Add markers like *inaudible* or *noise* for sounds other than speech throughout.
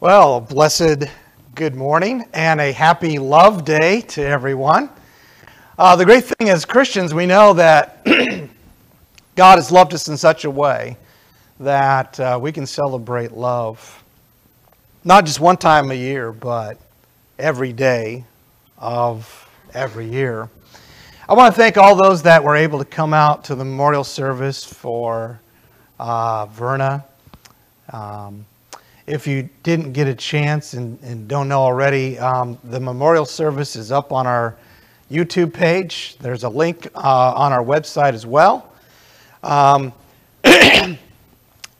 Well, blessed good morning and a happy love day to everyone. Uh, the great thing as Christians, we know that *clears throat* God has loved us in such a way that uh, we can celebrate love not just one time a year, but every day of every year. I want to thank all those that were able to come out to the memorial service for uh, Verna. Um, if you didn't get a chance and, and don't know already, um, the memorial service is up on our YouTube page. There's a link uh, on our website as well. Um, *coughs*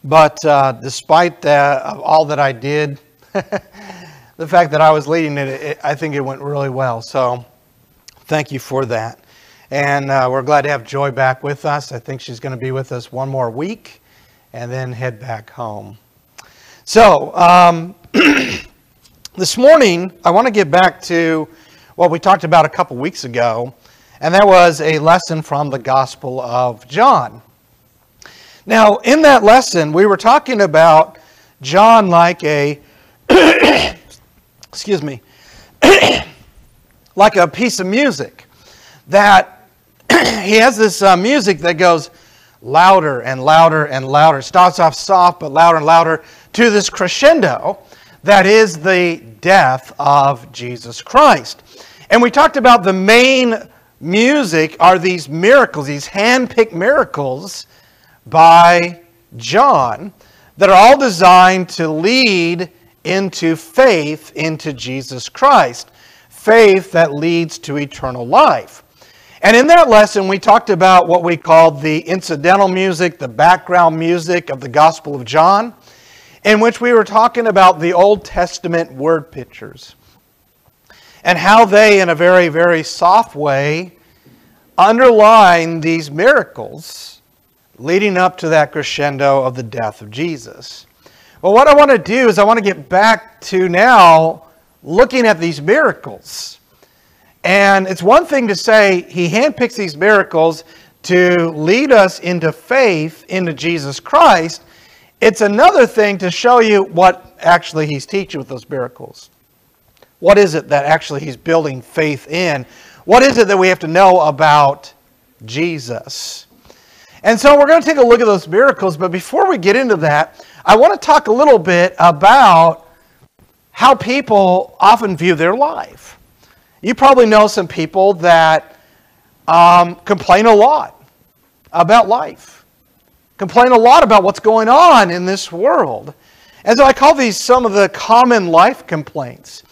but uh, despite that, all that I did, *laughs* the fact that I was leading it, it, I think it went really well. So thank you for that. And uh, we're glad to have Joy back with us. I think she's going to be with us one more week and then head back home. So, um, *clears throat* this morning, I want to get back to what we talked about a couple weeks ago, and that was a lesson from the Gospel of John. Now, in that lesson, we were talking about John like a, *clears throat* excuse me, *clears throat* like a piece of music. That he has this uh, music that goes louder and louder and louder. Starts off soft, but louder and louder to this crescendo that is the death of Jesus Christ. And we talked about the main music are these miracles, these hand-picked miracles by John that are all designed to lead into faith into Jesus Christ. Faith that leads to eternal life. And in that lesson, we talked about what we called the incidental music, the background music of the Gospel of John, in which we were talking about the Old Testament word pictures and how they, in a very, very soft way, underline these miracles leading up to that crescendo of the death of Jesus. Well, what I want to do is I want to get back to now looking at these miracles and it's one thing to say he handpicks these miracles to lead us into faith into Jesus Christ. It's another thing to show you what actually he's teaching with those miracles. What is it that actually he's building faith in? What is it that we have to know about Jesus? And so we're going to take a look at those miracles, but before we get into that, I want to talk a little bit about how people often view their life. You probably know some people that um, complain a lot about life, complain a lot about what's going on in this world. And so I call these some of the common life complaints.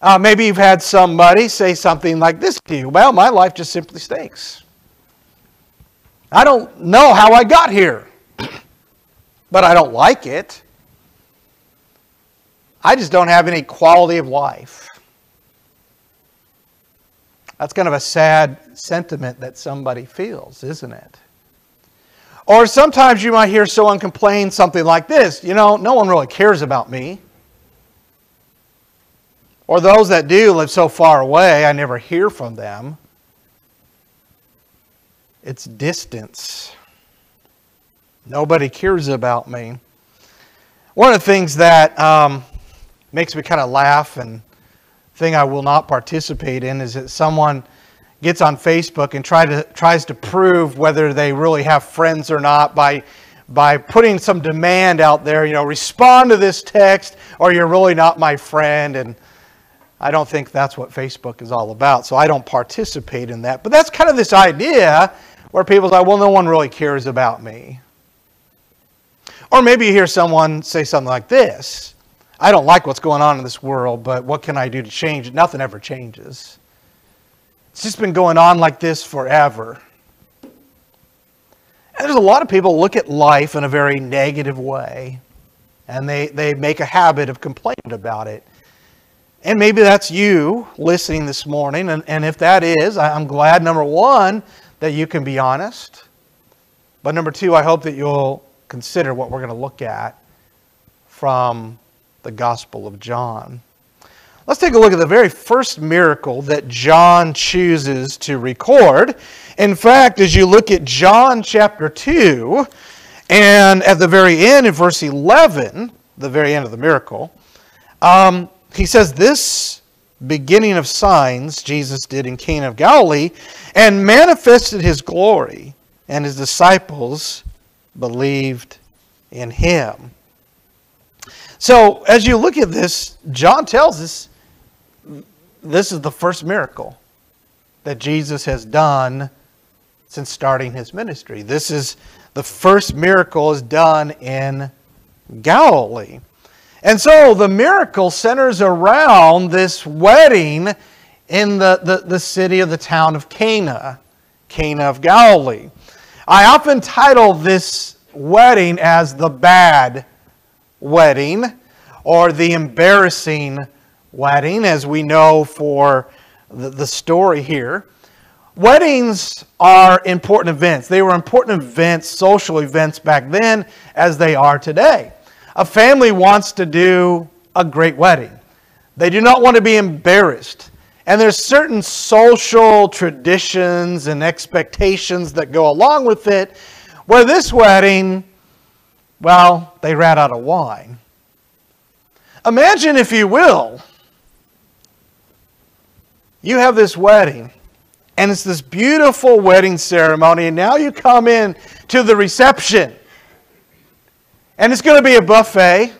Uh, maybe you've had somebody say something like this to you Well, my life just simply stinks. I don't know how I got here, but I don't like it. I just don't have any quality of life. That's kind of a sad sentiment that somebody feels, isn't it? Or sometimes you might hear someone complain something like this you know, no one really cares about me. Or those that do live so far away, I never hear from them. It's distance. Nobody cares about me. One of the things that um, makes me kind of laugh and thing I will not participate in is that someone gets on Facebook and try to, tries to prove whether they really have friends or not by, by putting some demand out there, you know, respond to this text or you're really not my friend. And I don't think that's what Facebook is all about. So I don't participate in that. But that's kind of this idea where people say, well, no one really cares about me. Or maybe you hear someone say something like this I don't like what's going on in this world, but what can I do to change it? Nothing ever changes. It's just been going on like this forever. And there's a lot of people look at life in a very negative way, and they, they make a habit of complaining about it. And maybe that's you listening this morning. And, and if that is, I'm glad, number one, that you can be honest. But number two, I hope that you'll consider what we're going to look at from the Gospel of John. Let's take a look at the very first miracle that John chooses to record. In fact, as you look at John chapter 2, and at the very end, in verse 11, the very end of the miracle, Um, he says, This beginning of signs Jesus did in Cana of Galilee and manifested his glory, and his disciples believed in him. So, as you look at this, John tells us this is the first miracle that Jesus has done since starting his ministry. This is the first miracle is done in Galilee. And so the miracle centers around this wedding in the, the, the city of the town of Cana, Cana of Galilee. I often title this wedding as the bad wedding or the embarrassing wedding, as we know for the, the story here. Weddings are important events. They were important events, social events back then, as they are today. A family wants to do a great wedding. They do not want to be embarrassed. And there's certain social traditions and expectations that go along with it, where this wedding, well, they ran out of wine. Imagine, if you will, you have this wedding, and it's this beautiful wedding ceremony, and now you come in to the reception. And it's going to be a buffet.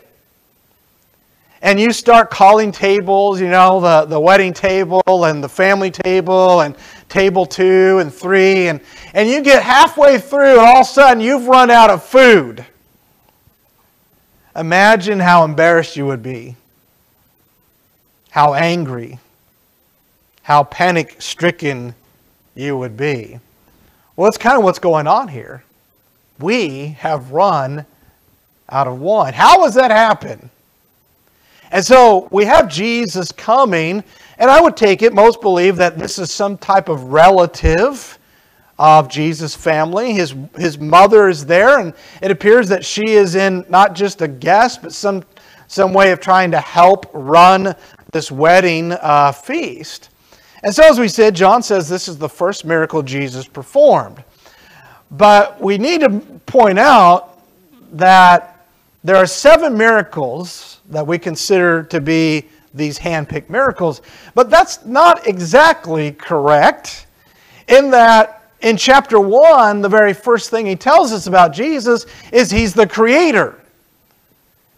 And you start calling tables, you know, the, the wedding table and the family table and table two and three. And, and you get halfway through, and all of a sudden you've run out of food. Imagine how embarrassed you would be, how angry, how panic stricken you would be. Well, that's kind of what's going on here. We have run out of wine. How does that happen? And so we have Jesus coming, and I would take it, most believe that this is some type of relative of Jesus' family. His, his mother is there, and it appears that she is in not just a guest, but some, some way of trying to help run this wedding uh, feast. And so, as we said, John says this is the first miracle Jesus performed. But we need to point out that there are seven miracles that we consider to be these hand-picked miracles, but that's not exactly correct in that in chapter 1, the very first thing he tells us about Jesus is he's the creator.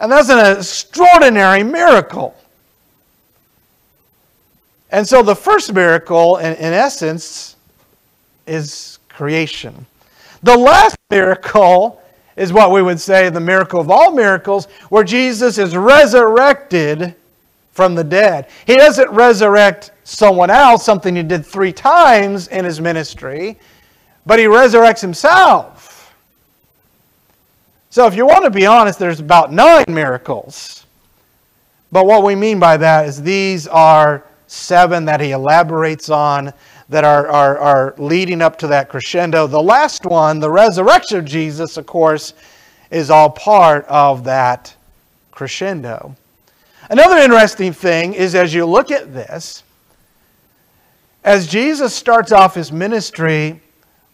And that's an extraordinary miracle. And so the first miracle, in, in essence, is creation. The last miracle is what we would say the miracle of all miracles, where Jesus is resurrected from the dead. He doesn't resurrect someone else, something he did three times in his ministry, but he resurrects himself. So, if you want to be honest, there's about nine miracles. But what we mean by that is these are seven that he elaborates on that are, are, are leading up to that crescendo. The last one, the resurrection of Jesus, of course, is all part of that crescendo. Another interesting thing is as you look at this, as Jesus starts off his ministry,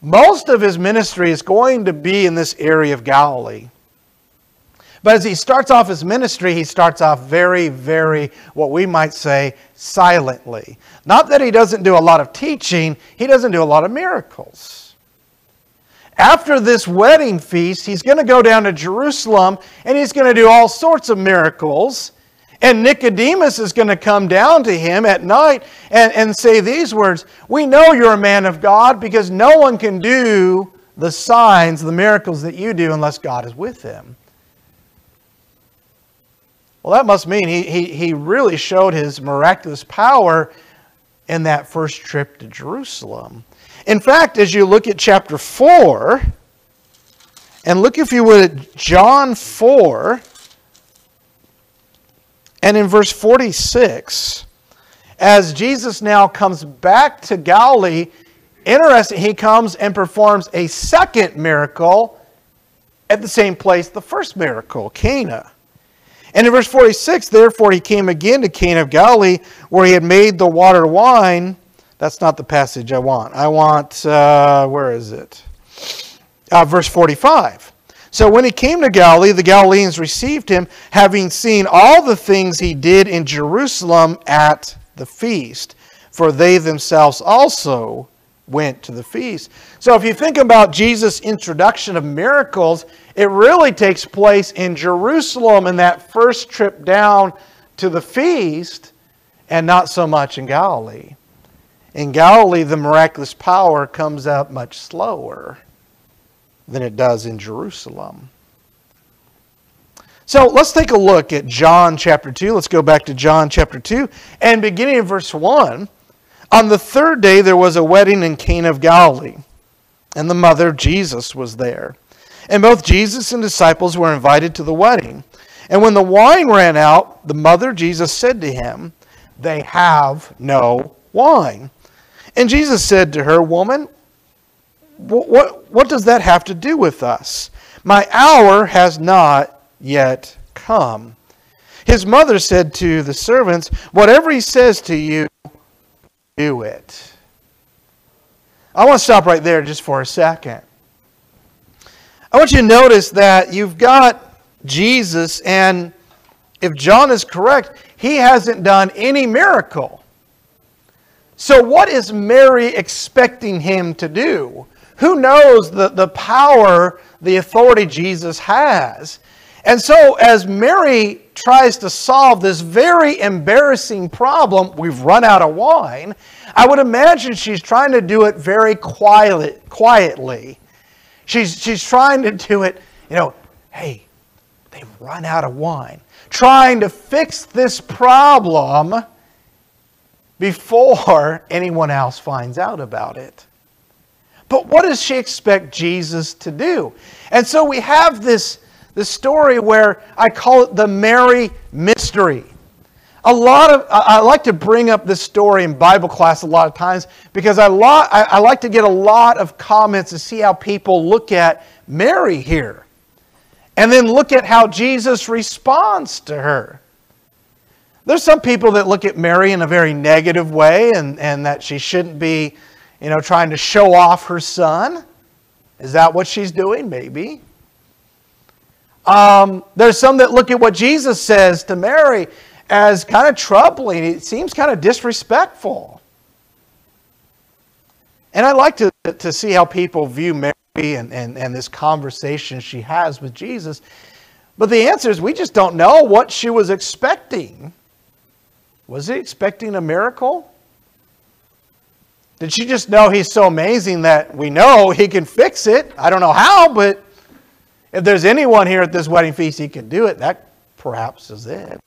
most of his ministry is going to be in this area of Galilee. But as he starts off his ministry, he starts off very, very, what we might say, silently. Not that he doesn't do a lot of teaching, he doesn't do a lot of miracles. After this wedding feast, he's going to go down to Jerusalem and he's going to do all sorts of miracles. And Nicodemus is going to come down to him at night and, and say these words We know you're a man of God because no one can do the signs, the miracles that you do unless God is with him. Well, that must mean he, he, he really showed his miraculous power in that first trip to Jerusalem. In fact, as you look at chapter 4, and look, if you would, at John 4, and in verse 46, as Jesus now comes back to Galilee, interesting, he comes and performs a second miracle at the same place, the first miracle, Cana. And in verse 46, therefore he came again to Cana of Galilee, where he had made the water wine. That's not the passage I want. I want, uh, where is it? Uh, verse 45. So when he came to Galilee, the Galileans received him, having seen all the things he did in Jerusalem at the feast. For they themselves also went to the feast. So if you think about Jesus' introduction of miracles, it really takes place in Jerusalem in that first trip down to the feast and not so much in Galilee. In Galilee, the miraculous power comes out much slower than it does in Jerusalem. So let's take a look at John chapter 2. Let's go back to John chapter 2 and beginning in verse 1. On the third day, there was a wedding in Cana of Galilee, and the mother of Jesus was there. And both Jesus and disciples were invited to the wedding. And when the wine ran out, the mother Jesus said to him, They have no wine. And Jesus said to her, Woman, what, what does that have to do with us? My hour has not yet come. His mother said to the servants, Whatever he says to you, do it. I want to stop right there just for a second. I want you to notice that you've got Jesus, and if John is correct, he hasn't done any miracle. So, what is Mary expecting him to do? Who knows the, the power, the authority Jesus has? And so, as Mary tries to solve this very embarrassing problem, we've run out of wine, I would imagine she's trying to do it very quiet, quietly. She's, she's trying to do it, you know, hey, they've run out of wine. Trying to fix this problem before anyone else finds out about it. But what does she expect Jesus to do? And so we have this, this story where I call it the Mary mystery. A lot of I like to bring up this story in Bible class a lot of times because I, lo- I like to get a lot of comments to see how people look at Mary here. And then look at how Jesus responds to her. There's some people that look at Mary in a very negative way and, and that she shouldn't be you know, trying to show off her son. Is that what she's doing? Maybe. Um, there's some that look at what Jesus says to Mary as kind of troubling. It seems kind of disrespectful. And I like to, to see how people view Mary and, and, and this conversation she has with Jesus. But the answer is we just don't know what she was expecting. Was he expecting a miracle? Did she just know he's so amazing that we know he can fix it? I don't know how, but if there's anyone here at this wedding feast he can do it, that perhaps is it.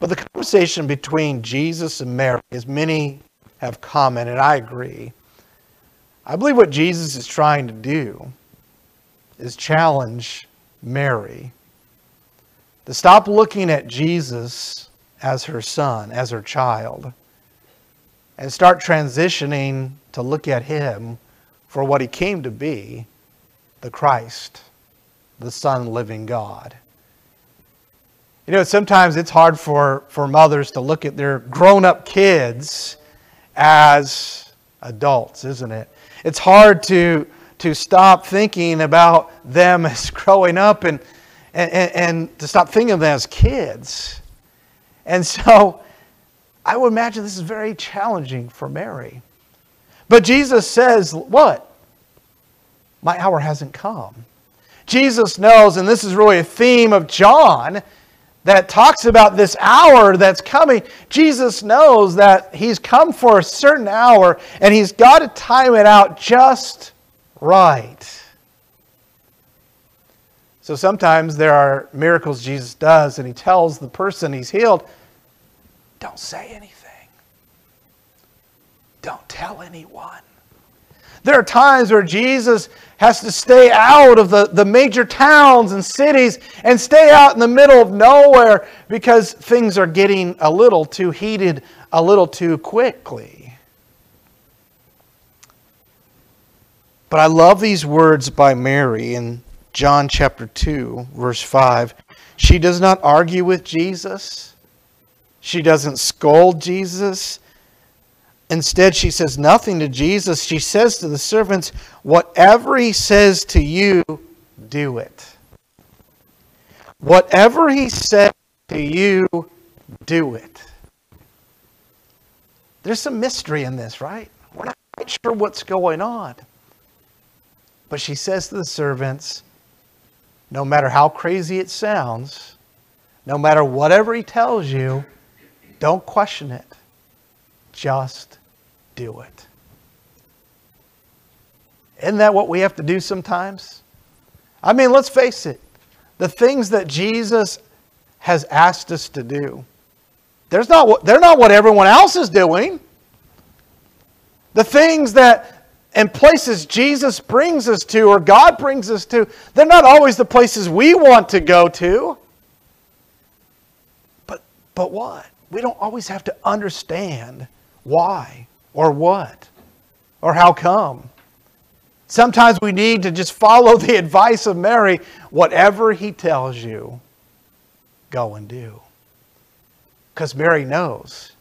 But the conversation between Jesus and Mary, as many have commented, I agree. I believe what Jesus is trying to do is challenge Mary to stop looking at Jesus as her son, as her child and start transitioning to look at him for what he came to be the Christ, the Son living God. You know, sometimes it's hard for, for mothers to look at their grown up kids as adults, isn't it? It's hard to, to stop thinking about them *laughs* as growing up and, and, and to stop thinking of them as kids. And so, I would imagine this is very challenging for Mary. But Jesus says, What? My hour hasn't come. Jesus knows, and this is really a theme of John that talks about this hour that's coming. Jesus knows that he's come for a certain hour and he's got to time it out just right. So sometimes there are miracles Jesus does, and he tells the person he's healed, don't say anything. Don't tell anyone. There are times where Jesus has to stay out of the, the major towns and cities and stay out in the middle of nowhere because things are getting a little too heated a little too quickly. But I love these words by Mary in John chapter 2, verse 5. She does not argue with Jesus. She doesn't scold Jesus. Instead, she says nothing to Jesus. She says to the servants, Whatever he says to you, do it. Whatever he says to you, do it. There's some mystery in this, right? We're not quite sure what's going on. But she says to the servants, no matter how crazy it sounds, no matter whatever he tells you, don't question it. Just do it. Isn't that what we have to do sometimes? I mean, let's face it. The things that Jesus has asked us to do, there's not they're not what everyone else is doing. The things that and places Jesus brings us to or God brings us to, they're not always the places we want to go to. But but what? We don't always have to understand why or what or how come. Sometimes we need to just follow the *laughs* advice of Mary. Whatever he tells you, go and do. Because Mary knows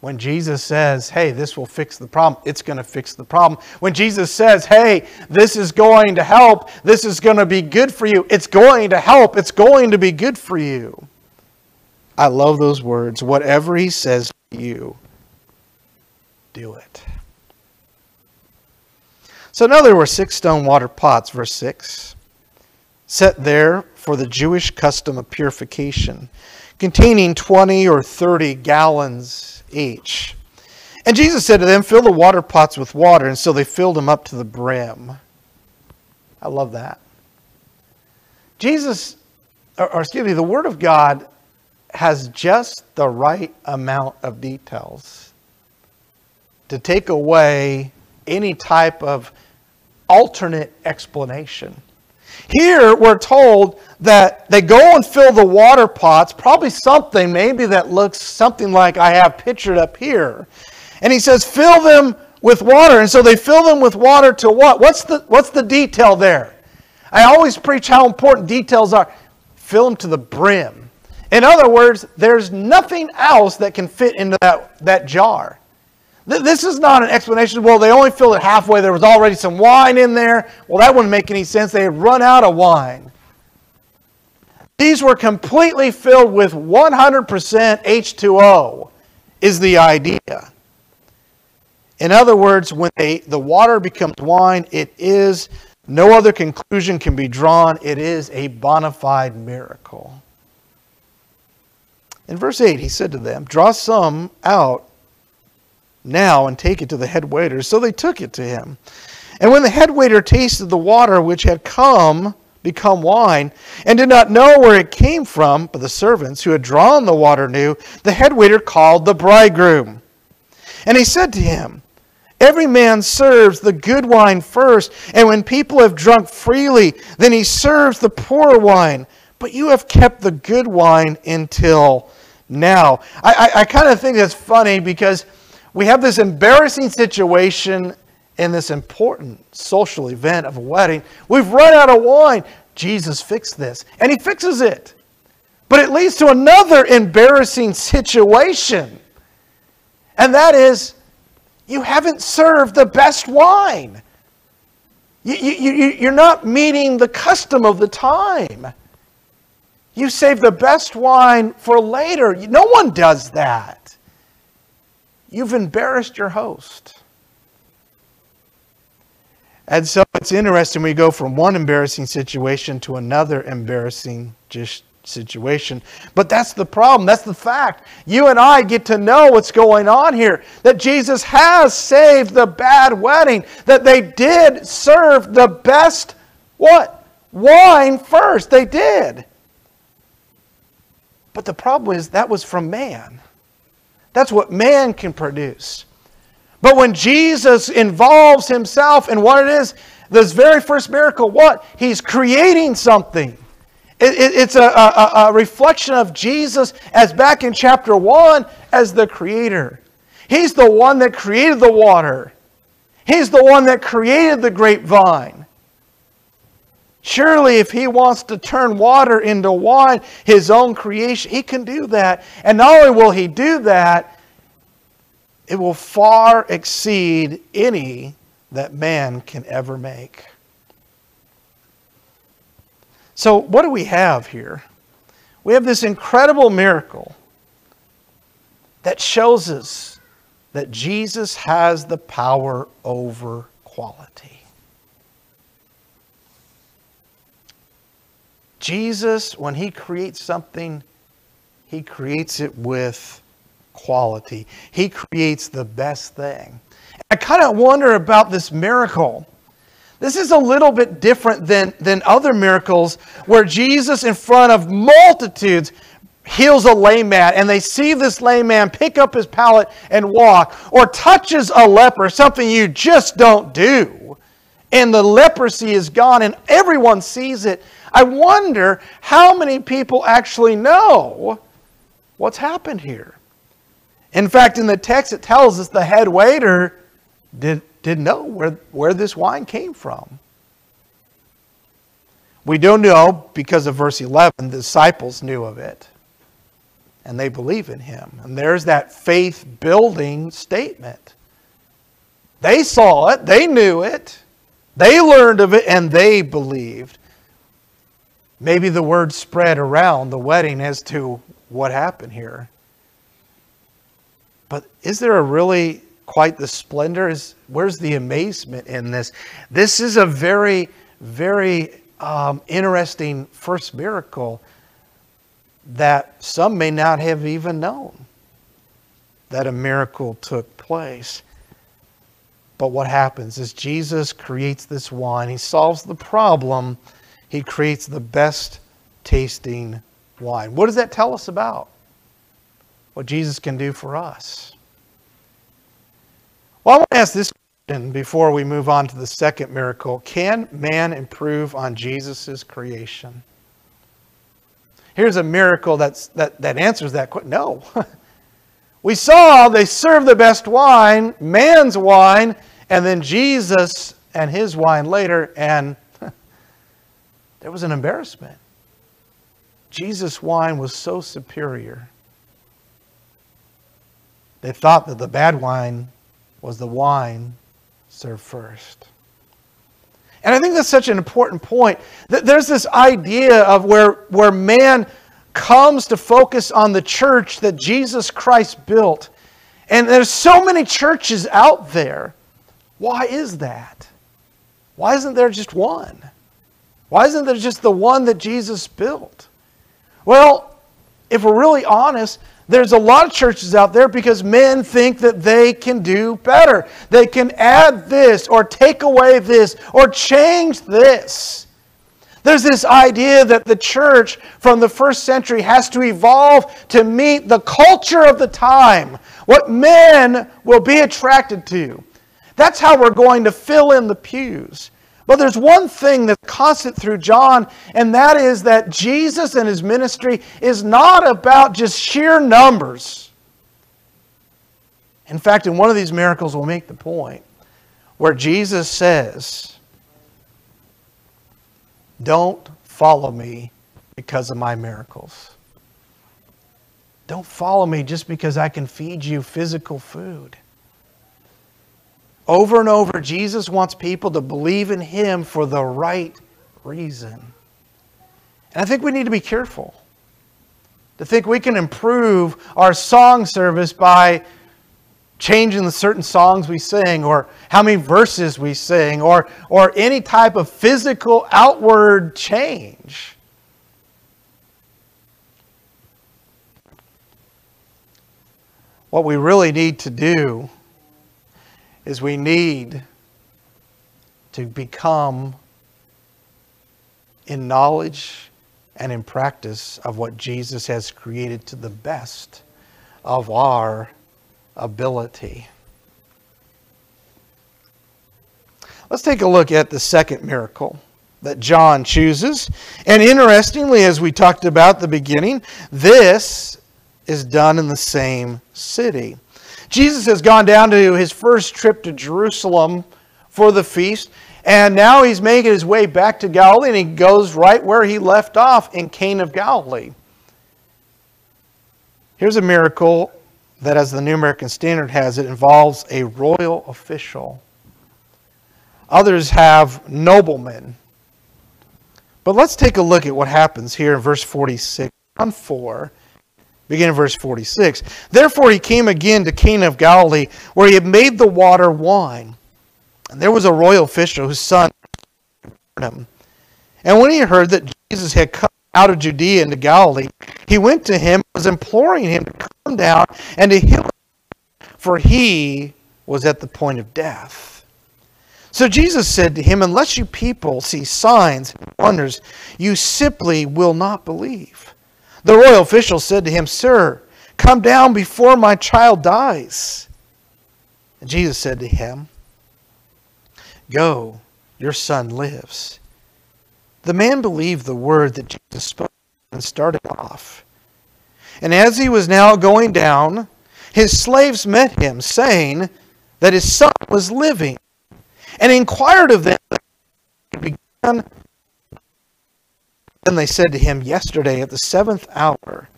when Jesus says, hey, this will fix the problem, it's going to fix the problem. When Jesus says, hey, this is going to help, this is going to be good for you, it's going to help, it's going to be good for you. I love those words. Whatever he says to you, do it. So now there were six stone water pots, verse 6, set there for the Jewish custom of purification, containing 20 or 30 gallons each. And Jesus said to them, Fill the water pots with water. And so they filled them up to the brim. I love that. Jesus, or, or excuse me, the Word of God has just the right amount of details to take away any type of alternate explanation. Here we're told that they go and fill the water pots, probably something maybe that looks something like I have pictured up here. And he says, fill them with water. And so they fill them with water to what? What's the, what's the detail there? I always preach how important details are. Fill them to the brim. In other words, there's nothing else that can fit into that, that jar. This is not an explanation. Well, they only filled it halfway. There was already some wine in there. Well, that wouldn't make any sense. They had run out of wine. These were completely filled with 100% H2O, is the idea. In other words, when they, the water becomes wine, it is, no other conclusion can be drawn. It is a bona fide miracle. In verse 8, he said to them, Draw some out now and take it to the head waiter. So they took it to him. And when the head waiter tasted the water which had come, become wine, and did not know where it came from, but the servants who had drawn the water knew, the head waiter called the bridegroom. And he said to him, Every man serves the good wine first, and when people have drunk freely, then he serves the poor wine. But you have kept the good wine until now. I, I, I kind of think that's funny because we have this embarrassing situation in this important social event of a wedding. We've run out of wine. Jesus fixed this, and he fixes it. But it leads to another embarrassing situation, and that is you haven't served the best wine. You, you, you, you're not meeting the custom of the time. You save the best wine for later. No one does that you've embarrassed your host. And so it's interesting we go from one embarrassing situation to another embarrassing situation. But that's the problem. That's the fact. You and I get to know what's going on here. That Jesus has saved the bad wedding. That they did serve the best what? Wine first. They did. But the problem is that was from man. That's what man can produce. But when Jesus involves himself in what it is, this very first miracle, what? He's creating something. It, it, it's a, a, a reflection of Jesus as back in chapter 1 as the creator. He's the one that created the water. He's the one that created the grapevine. Surely, if he wants to turn water into wine, his own creation, he can do that. And not only will he do that, it will far exceed any that man can ever make. So, what do we have here? We have this incredible miracle that shows us that Jesus has the power over quality. Jesus, when he creates something, he creates it with quality. He creates the best thing. I kind of wonder about this miracle. This is a little bit different than, than other miracles where Jesus, in front of multitudes, heals a lame man and they see this lame man pick up his pallet and walk, or touches a leper, something you just don't do, and the leprosy is gone and everyone sees it. I wonder how many people actually know what's happened here. In fact, in the text, it tells us the head waiter did, didn't know where, where this wine came from. We don't know because of verse 11, the disciples knew of it and they believe in him. And there's that faith building statement. They saw it, they knew it, they learned of it, and they believed. Maybe the word spread around the wedding as to what happened here. But is there a really quite the splendor? Is where's the amazement in this? This is a very, very um, interesting first miracle that some may not have even known that a miracle took place. But what happens is Jesus creates this wine. He solves the problem. He creates the best tasting wine. What does that tell us about what Jesus can do for us? Well, I want to ask this question before we move on to the second miracle. Can man improve on Jesus' creation? Here's a miracle that's, that, that answers that question. No. *laughs* we saw they served the best wine, man's wine, and then Jesus and his wine later, and there was an embarrassment. Jesus' wine was so superior. They thought that the bad wine was the wine served first. And I think that's such an important point. That There's this idea of where, where man comes to focus on the church that Jesus Christ built. And there's so many churches out there. Why is that? Why isn't there just one? Why isn't there just the one that Jesus built? Well, if we're really honest, there's a lot of churches out there because men think that they can do better. They can add this or take away this or change this. There's this idea that the church from the first century has to evolve to meet the culture of the time, what men will be attracted to. That's how we're going to fill in the pews. But there's one thing that's constant through John, and that is that Jesus and his ministry is not about just sheer numbers. In fact, in one of these miracles, we'll make the point where Jesus says, Don't follow me because of my miracles. Don't follow me just because I can feed you physical food. Over and over, Jesus wants people to believe in Him for the right reason. And I think we need to be careful to think we can improve our song service by changing the certain songs we sing or how many verses we sing or, or any type of physical outward change. What we really need to do is we need to become in knowledge and in practice of what Jesus has created to the best of our ability. Let's take a look at the second miracle that John chooses. And interestingly, as we talked about the beginning, this is done in the same city. Jesus has gone down to his first trip to Jerusalem for the feast, and now he's making his way back to Galilee, and he goes right where he left off in Cana of Galilee. Here's a miracle that, as the New American Standard has it, involves a royal official. Others have noblemen. But let's take a look at what happens here in verse 46, on 4, beginning verse 46. Therefore he came again to Cana of Galilee, where he had made the water wine. And there was a royal official whose son him. And when he heard that Jesus had come out of Judea into Galilee, he went to him, was imploring him to come down and to heal him, for he was at the point of death. So Jesus said to him, Unless you people see signs and wonders, you simply will not believe. The royal official said to him, Sir, come down before my child dies. And Jesus said to him, Go your son lives. The man believed the word that Jesus spoke and started off. And as he was now going down, his slaves met him, saying that his son was living, and inquired of them. Began, and they said to him, Yesterday at the seventh hour,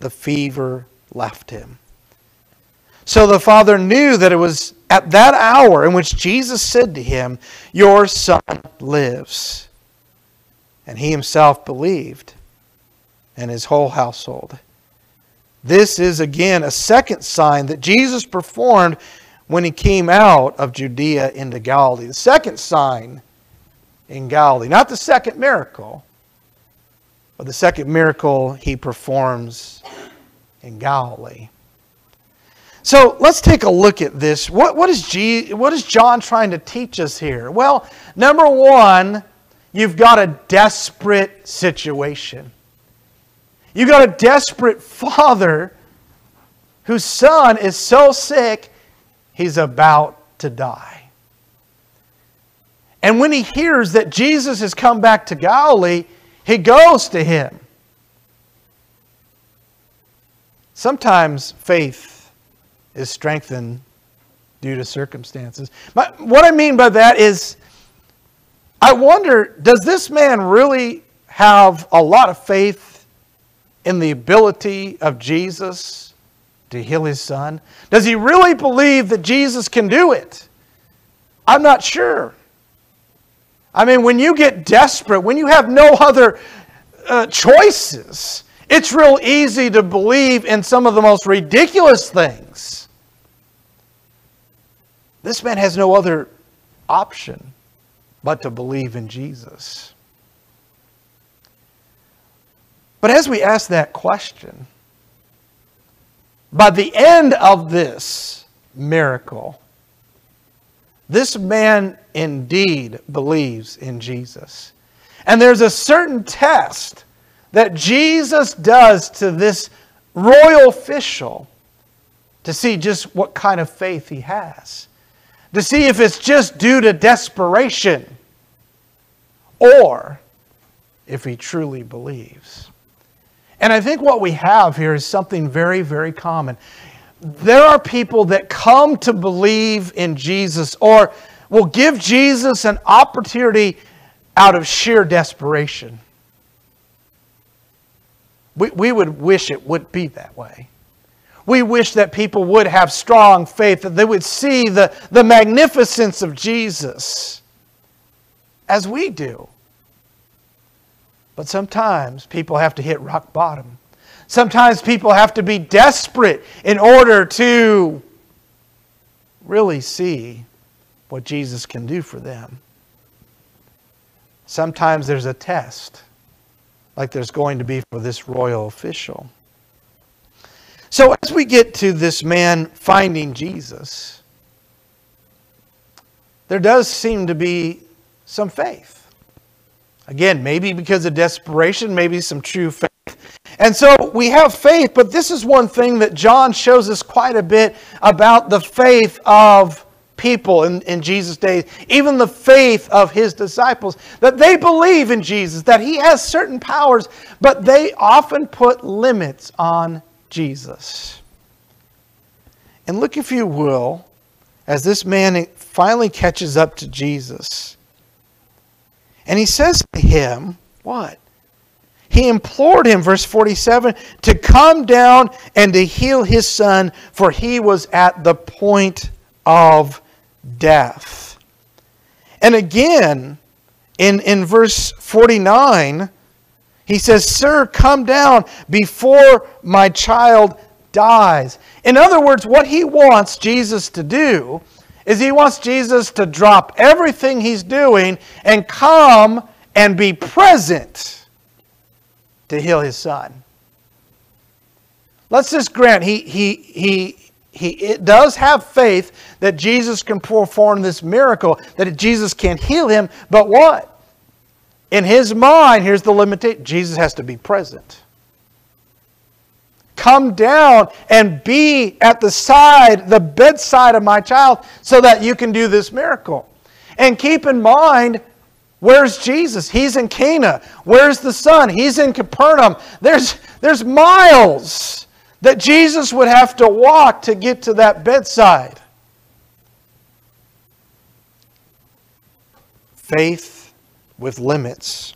the fever left him. So the father knew that it was at that hour in which Jesus said to him, Your son lives. And he himself believed, and his whole household. This is again a second sign that Jesus performed when he came out of Judea into Galilee. The second sign in Galilee, not the second miracle, but the second miracle he performs in Galilee. So let's take a look at this. What, what, is G, what is John trying to teach us here? Well, number one, you've got a desperate situation. You've got a desperate father whose son is so sick, he's about to die. And when he hears that Jesus has come back to Galilee, he goes to him. Sometimes faith is strengthened due to circumstances. But what I mean by that is, I wonder, does this man really have a lot of faith in the ability of Jesus to heal his son? Does he really believe that Jesus can do it? I'm not sure. I mean, when you get desperate, when you have no other uh, choices, it's real easy to believe in some of the most ridiculous things. This man has no other option but to believe in Jesus. But as we ask that question, by the end of this miracle, this man indeed believes in Jesus. And there's a certain test that Jesus does to this royal official to see just what kind of faith he has to see if it's just due to desperation or if he truly believes. And I think what we have here is something very, very common. There are people that come to believe in Jesus or will give Jesus an opportunity out of sheer desperation. We, we would wish it would be that way. We wish that people would have strong faith, that they would see the, the magnificence of Jesus as we do. But sometimes people have to hit rock bottom. Sometimes people have to be desperate in order to really see what Jesus can do for them. Sometimes there's a test, like there's going to be for this royal official. So, as we get to this man finding Jesus, there does seem to be some faith. Again, maybe because of desperation, maybe some true faith. And so we have faith, but this is one thing that John shows us quite a bit about the faith of people in, in Jesus' days, even the faith of his disciples, that they believe in Jesus, that he has certain powers, but they often put limits on Jesus. And look, if you will, as this man finally catches up to Jesus. And he says to him, What? He implored him, verse 47, to come down and to heal his son, for he was at the point of death. And again, in, in verse 49, he says, Sir, come down before my child dies. In other words, what he wants Jesus to do is he wants Jesus to drop everything he's doing and come and be present to heal his son. Let's just grant he, he, he, he does have faith that Jesus can perform this miracle, that Jesus can heal him, but what? In his mind, here's the limitation Jesus has to be present. Come down and be at the side, the bedside of my child, so that you can do this miracle. And keep in mind, where's Jesus? He's in Cana. Where's the son? He's in Capernaum. There's, there's miles that Jesus would have to walk to get to that bedside. Faith with limits.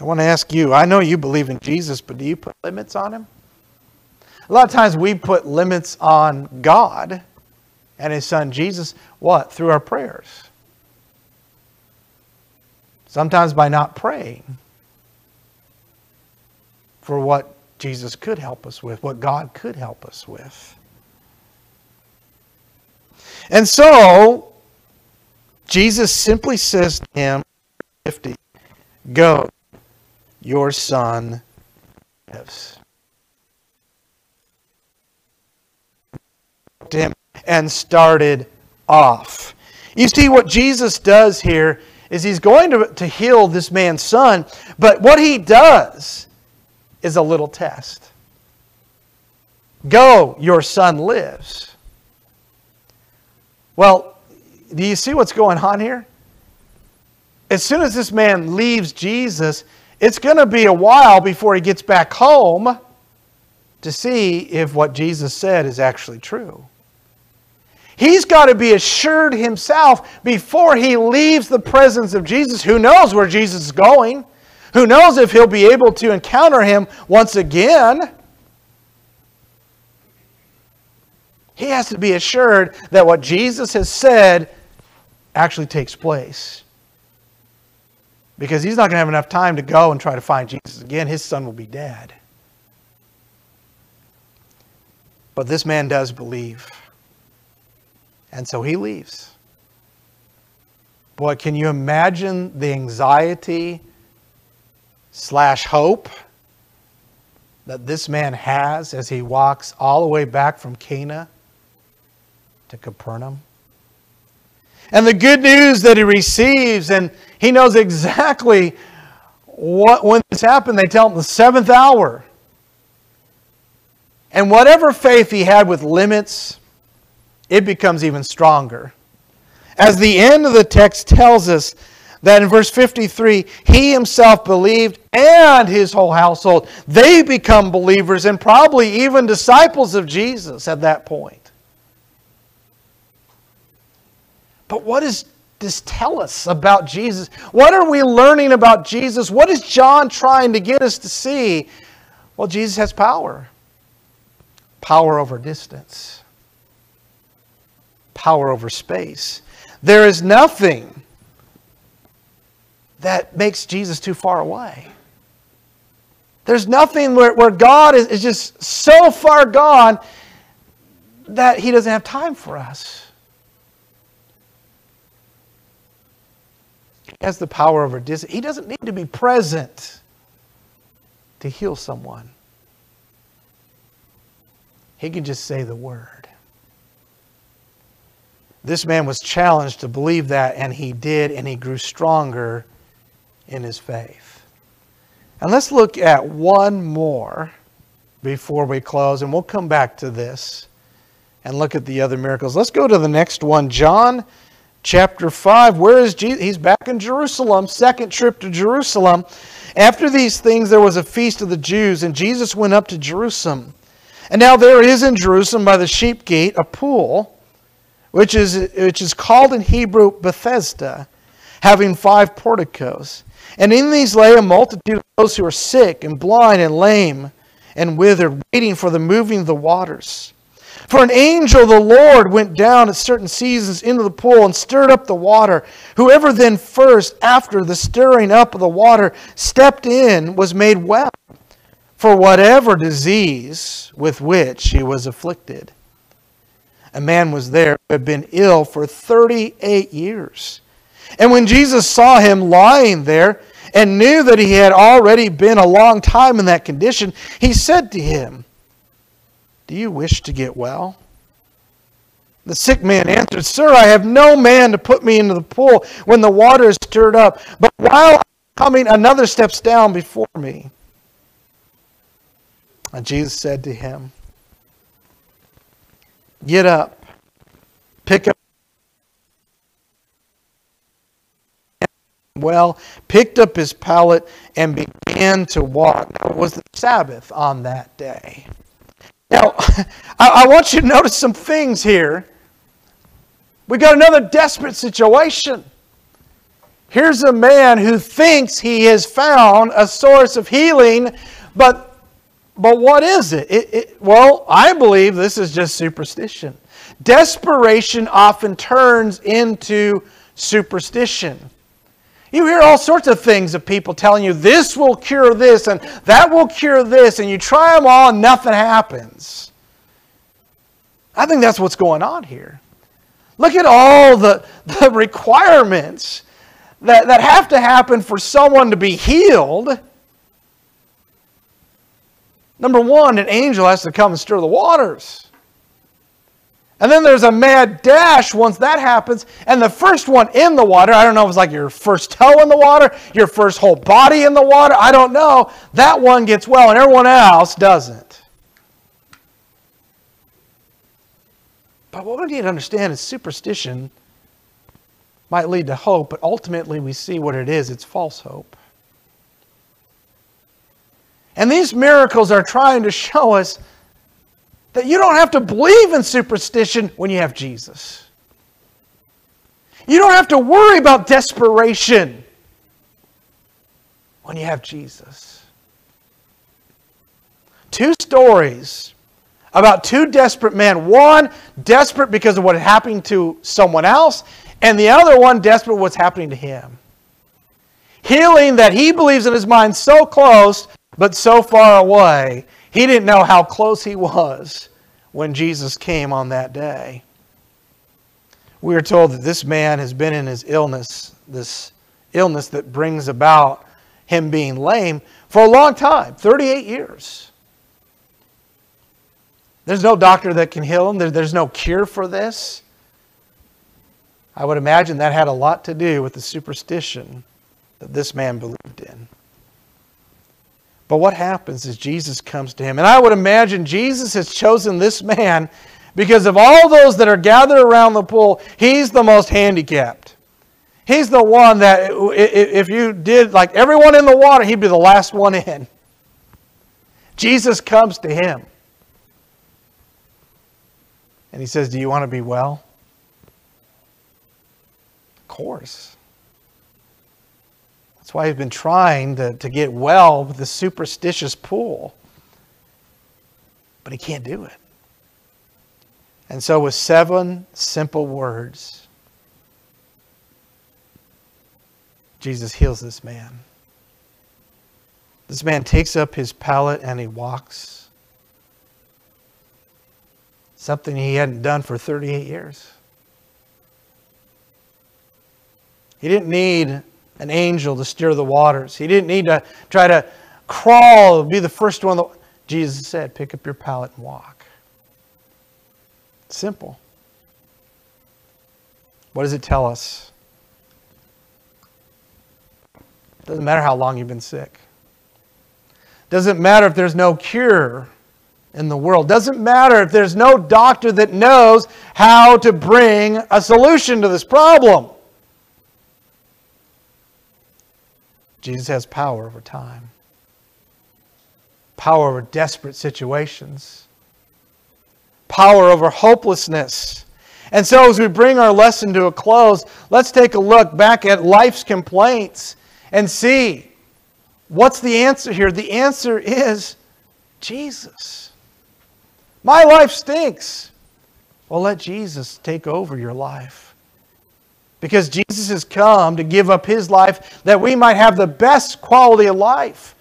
I want to ask you I know you believe in Jesus, but do you put limits on him? A lot of times we put limits on God and his son Jesus. What? Through our prayers. Sometimes by not praying for what Jesus could help us with, what God could help us with. And so, Jesus simply says to him, 50, Go, your son lives. Him and started off. You see, what Jesus does here is he's going to, to heal this man's son, but what he does is a little test. Go, your son lives. Well, do you see what's going on here? As soon as this man leaves Jesus, it's going to be a while before he gets back home to see if what Jesus said is actually true. He's got to be assured himself before he leaves the presence of Jesus. Who knows where Jesus is going? Who knows if he'll be able to encounter him once again? He has to be assured that what Jesus has said actually takes place. Because he's not going to have enough time to go and try to find Jesus again. His son will be dead. But this man does believe. And so he leaves. Boy, can you imagine the anxiety slash hope that this man has as he walks all the way back from Cana to Capernaum. And the good news that he receives, and he knows exactly what when this happened, they tell him the seventh hour. And whatever faith he had with limits, it becomes even stronger. As the end of the text tells us, that in verse 53, he himself believed and his whole household. They become believers and probably even disciples of Jesus at that point. But what does this tell us about Jesus? What are we learning about Jesus? What is John trying to get us to see? Well, Jesus has power power over distance, power over space. There is nothing that makes Jesus too far away. There's nothing where, where God is, is just so far gone that He doesn't have time for us. He has the power over distance. He doesn't need to be present to heal someone. He can just say the word. This man was challenged to believe that, and he did, and he grew stronger in his faith. And let's look at one more before we close, and we'll come back to this and look at the other miracles. Let's go to the next one. John chapter 5. Where is Jesus? He's back in Jerusalem, second trip to Jerusalem. After these things, there was a feast of the Jews, and Jesus went up to Jerusalem. And now there is in Jerusalem by the sheep gate a pool, which is, which is called in Hebrew Bethesda, having five porticos. And in these lay a multitude of those who were sick and blind and lame and withered, waiting for the moving of the waters. For an angel the Lord went down at certain seasons into the pool and stirred up the water. Whoever then first, after the stirring up of the water, stepped in was made well for whatever disease with which he was afflicted. A man was there who had been ill for 38 years. And when Jesus saw him lying there and knew that he had already been a long time in that condition, he said to him, do you wish to get well? The sick man answered, Sir, I have no man to put me into the pool when the water is stirred up, but while I'm coming, another steps down before me. And Jesus said to him, Get up, pick up. Well, picked up his pallet and began to walk. It was the Sabbath on that day. Now, *laughs* I, want you to notice some things here. We got another desperate situation. Here's a man who thinks he has found a source of healing, but but what is it? It, it? Well, I believe this is just superstition. Desperation often turns into superstition. You hear all sorts of things of people telling you this will cure this and that will cure this, and you try them all and nothing happens. I think that's what's going on here. Look at all the, *laughs* the requirements that, that have to happen for someone to be healed. Number one, an angel has to come and stir the waters. And then there's a mad dash once that happens. And the first one in the water, I don't know if it's like your first toe in the water, your first whole body in the water, I don't know. That one gets well and everyone else doesn't. But what we need to understand is superstition might lead to hope, but ultimately we see what it is it's false hope. And these miracles are trying to show us that you don't have to believe in superstition when you have Jesus. You don't have to worry about desperation when you have Jesus. Two stories about two desperate men. One desperate because of what had happened to someone else, and the other one desperate what's happening to him. Healing that he believes in his mind so close, but so far away he didn't know how close he was when Jesus came on that day. We are told that this man has been in his illness, this illness that brings about him being lame, for a long time 38 years. There's no doctor that can heal him, there's no cure for this. I would imagine that had a lot to do with the superstition that this man believed in. But what happens is Jesus comes to him. And I would imagine Jesus has chosen this man because of all those that are gathered around the pool, he's the most handicapped. He's the one that, if you did like everyone in the water, he'd be the last one in. Jesus comes to him. And he says, Do you want to be well? Of course. That's why he's been trying to, to get well with the superstitious pool. But he can't do it. And so, with seven simple words, Jesus heals this man. This man takes up his pallet and he walks. Something he hadn't done for 38 years. He didn't need an angel to steer the waters. He didn't need to try to crawl, be the first one. Jesus said, pick up your pallet and walk. Simple. What does it tell us? Doesn't matter how long you've been sick. Doesn't matter if there's no cure in the world. Doesn't matter if there's no doctor that knows how to bring a solution to this problem. Jesus has power over time, power over desperate situations, power over hopelessness. And so, as we bring our lesson to a close, let's take a look back at life's complaints and see what's the answer here? The answer is Jesus. My life stinks. Well, let Jesus take over your life. Because Jesus has come to give up his life that we might have the best quality of life.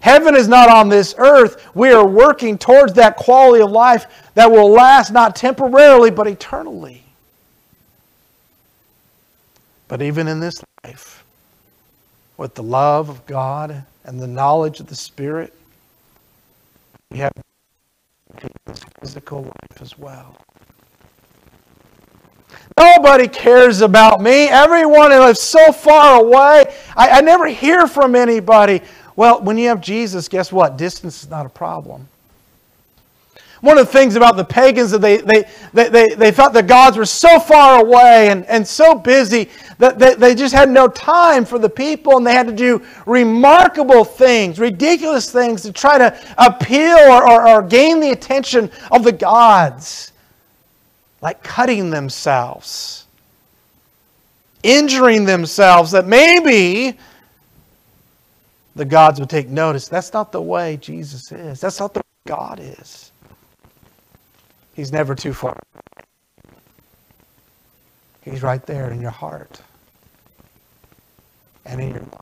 Heaven is not on this earth. We are working towards that quality of life that will last not temporarily, but eternally. But even in this life, with the love of God and the knowledge of the Spirit, we have physical life as well. Nobody cares about me. Everyone lives so far away. I, I never hear from anybody. Well, when you have Jesus, guess what? Distance is not a problem. One of the things about the pagans that they, they, they, they, they thought the gods were so far away and, and so busy that they, they just had no time for the people and they had to do remarkable things, ridiculous things to try to appeal or, or, or gain the attention of the gods, like cutting themselves, injuring themselves, that maybe the gods would take notice. That's not the way Jesus is. That's not the way God is. He's never too far. He's right there in your heart and in your mind.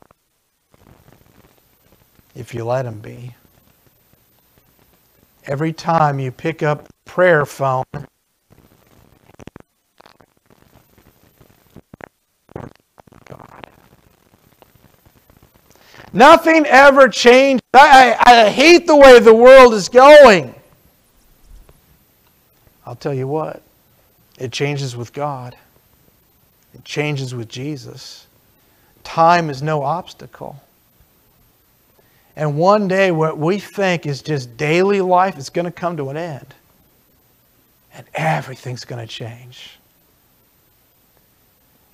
If you let him be. Every time you pick up prayer phone, Nothing ever changed. I, I, I hate the way the world is going. I'll tell you what, it changes with God, it changes with Jesus. Time is no obstacle. And one day, what we think is just daily life is going to come to an end. And everything's going to change.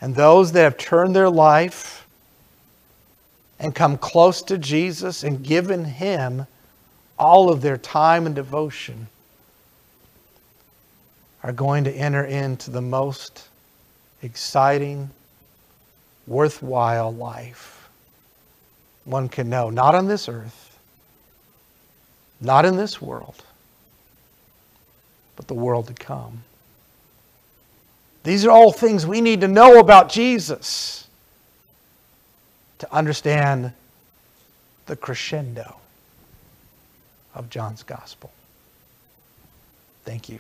And those that have turned their life and come close to Jesus and given Him all of their time and devotion are going to enter into the most exciting, worthwhile life one can know. Not on this earth, not in this world, but the world to come. These are all things we need to know about Jesus to understand the crescendo of John's gospel. Thank you.